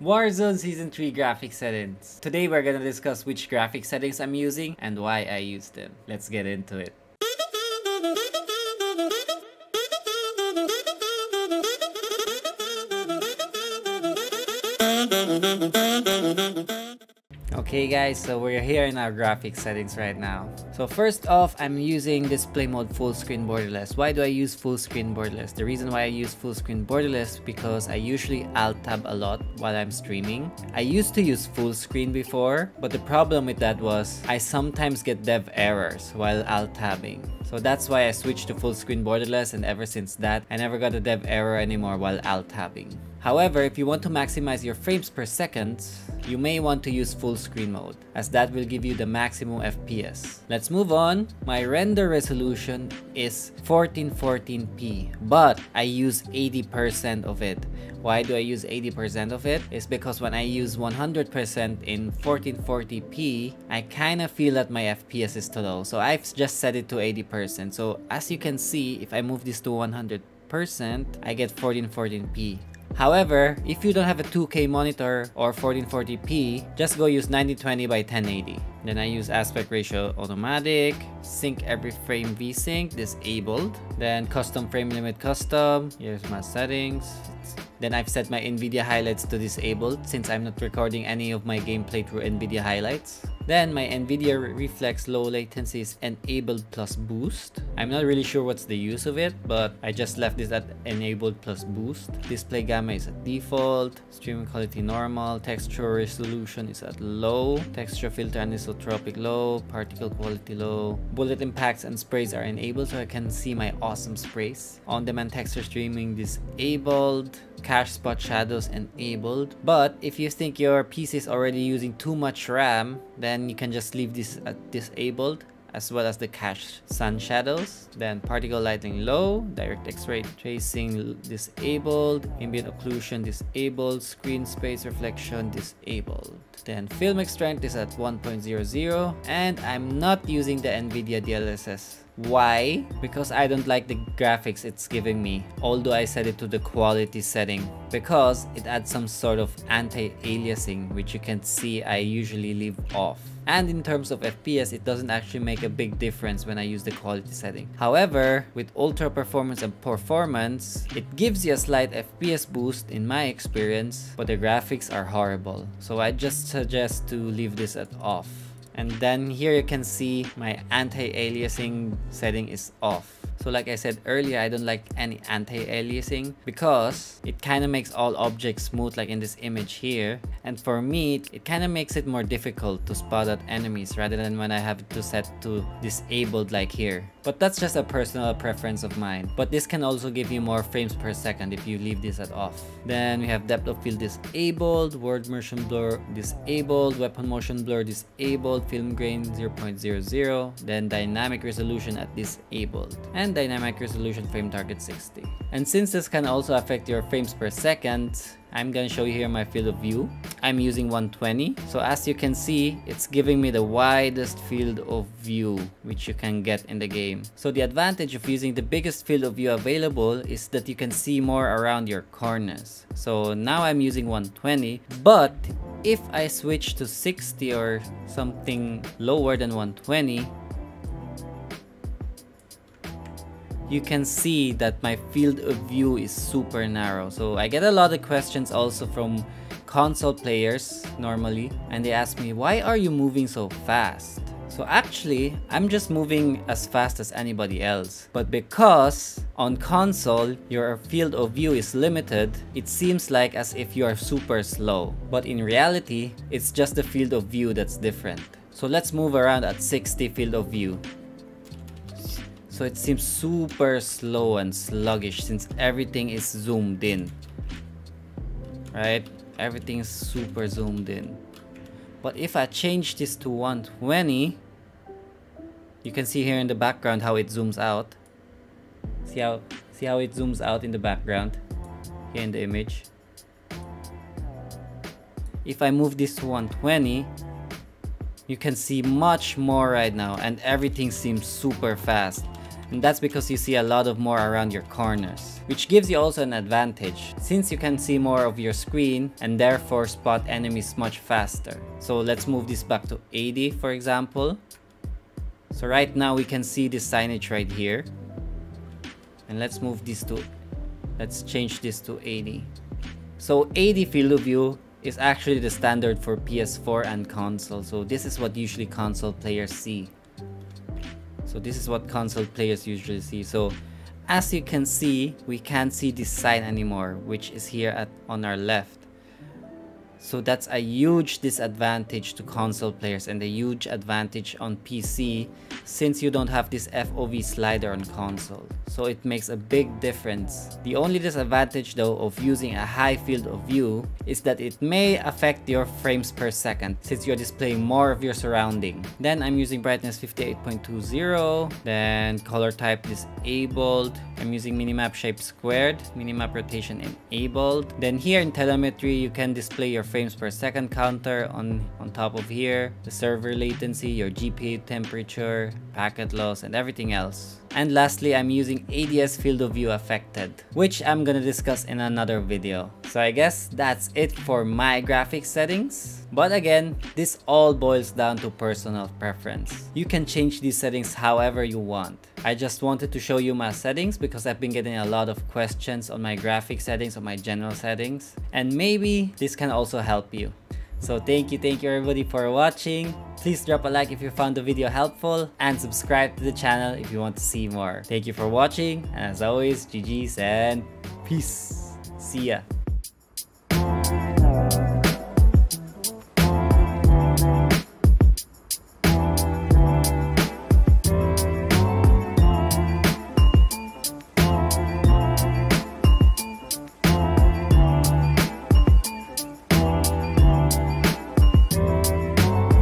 Warzone Season 3 graphic settings. Today we're gonna discuss which graphic settings I'm using and why I use them. Let's get into it. Okay guys, so we're here in our graphic settings right now. So first off, I'm using display mode full screen borderless. Why do I use full screen borderless? The reason why I use full screen borderless because I usually alt tab a lot while I'm streaming. I used to use full screen before, but the problem with that was I sometimes get dev errors while alt tabbing. So that's why I switched to full screen borderless and ever since that, I never got a dev error anymore while alt tabbing. However, if you want to maximize your frames per second, you may want to use full screen mode, as that will give you the maximum FPS. Let's move on. My render resolution is 1440p, but I use 80% of it. Why do I use 80% of it? it? Is because when I use 100% in 1440p, I kind of feel that my FPS is too low. So I've just set it to 80%. So as you can see, if I move this to 100%, I get 1414p. However, if you don't have a 2K monitor or 1440p, just go use 1920 by 1080. Then I use aspect ratio automatic, sync every frame VSync disabled, then custom frame limit custom, here's my settings. Then I've set my NVIDIA highlights to disabled since I'm not recording any of my gameplay through NVIDIA highlights. Then my NVIDIA Reflex low latency is enabled plus boost. I'm not really sure what's the use of it, but I just left this at enabled plus boost. Display gamma is at default, streaming quality normal, texture resolution is at low, texture filter anisotropic low, particle quality low, bullet impacts and sprays are enabled so I can see my awesome sprays. On-demand texture streaming disabled, cache spot shadows enabled. But if you think your PC is already using too much RAM, then you can just leave this uh, disabled as well as the cache sun shadows. Then particle lighting low, DirectX ray tracing disabled, ambient occlusion disabled, screen space reflection disabled. Then film strength is at 1.00 and I'm not using the NVIDIA DLSS why? Because I don't like the graphics it's giving me, although I set it to the quality setting. Because it adds some sort of anti-aliasing which you can see I usually leave off. And in terms of FPS, it doesn't actually make a big difference when I use the quality setting. However, with ultra performance and performance, it gives you a slight FPS boost in my experience, but the graphics are horrible. So I just suggest to leave this at off. And then here you can see my anti-aliasing setting is off. So like I said earlier, I don't like any anti-aliasing because it kind of makes all objects smooth like in this image here. And for me, it kind of makes it more difficult to spot out enemies rather than when I have to set to disabled like here. But that's just a personal preference of mine. But this can also give you more frames per second if you leave this at off. Then we have depth of field disabled, world motion blur disabled, weapon motion blur disabled, film grain 0.00, then dynamic resolution at disabled. And and dynamic resolution frame target 60. And since this can also affect your frames per second, I'm gonna show you here my field of view. I'm using 120. So as you can see, it's giving me the widest field of view which you can get in the game. So the advantage of using the biggest field of view available is that you can see more around your corners. So now I'm using 120, but if I switch to 60 or something lower than 120, you can see that my field of view is super narrow. So I get a lot of questions also from console players normally and they ask me why are you moving so fast? So actually, I'm just moving as fast as anybody else. But because on console, your field of view is limited, it seems like as if you are super slow. But in reality, it's just the field of view that's different. So let's move around at 60 field of view. So it seems super slow and sluggish since everything is zoomed in. Right? Everything is super zoomed in. But if I change this to 120, you can see here in the background how it zooms out. See how see how it zooms out in the background here in the image. If I move this to 120, you can see much more right now and everything seems super fast And that's because you see a lot of more around your corners, which gives you also an advantage since you can see more of your screen and therefore spot enemies much faster. So let's move this back to 80 for example. So right now we can see this signage right here. And let's move this to, let's change this to 80. So 80 field of view is actually the standard for PS4 and console. So this is what usually console players see. So this is what console players usually see. So as you can see, we can't see this sign anymore, which is here at on our left. So that's a huge disadvantage to console players and a huge advantage on PC since you don't have this FOV slider on console. So it makes a big difference. The only disadvantage though of using a high field of view is that it may affect your frames per second since you're displaying more of your surrounding. Then I'm using brightness 58.20, then color type disabled, I'm using minimap shape squared, minimap rotation enabled. Then here in telemetry you can display your frames per second counter on, on top of here, the server latency, your GPU temperature, packet loss, and everything else. And lastly, I'm using ADS field of view affected, which I'm gonna discuss in another video. So I guess that's it for my graphics settings. But again, this all boils down to personal preference. You can change these settings however you want. I just wanted to show you my settings because I've been getting a lot of questions on my graphic settings, on my general settings. And maybe this can also help you. So thank you, thank you everybody for watching. Please drop a like if you found the video helpful and subscribe to the channel if you want to see more. Thank you for watching and as always, GG's and peace. See ya.